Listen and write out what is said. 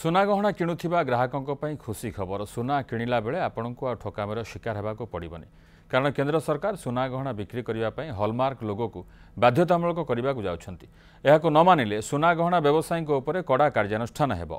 ସୁନା ଗହଣା କିଣୁଥିବା ଗ୍ରାହକଙ୍କ ପାଇଁ ଖୁସି ଖବର। ସୁନା କିଣିଲା ବେଳେ ଆପଣଙ୍କୁ ଆଉ ଠକାମିର ଶିକାର ହେବାକୁ ପଡ଼ିବନି। କାରଣ କେନ୍ଦ୍ର ସରକାର ସୁନା ଗହଣା ବିକ୍ରି କରିବା ପାଇଁ ହଲମାର୍କ ଲୋଗକୁ ବାଧ୍ୟତାମୂଳକ କରିବାକୁ ଯାଉଛନ୍ତି। ଏହାକୁ ନ ମାନିଲେ ସୁନା ଗହଣା ବ୍ୟବସାୟୀଙ୍କ ଉପରେ କଡ଼ା କାର୍ଯ୍ୟାନୁଷ୍ଠାନ ହେବ।